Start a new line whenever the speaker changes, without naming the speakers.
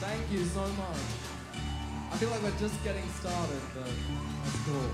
Thank you so much. I feel like we're just getting started, but that's cool.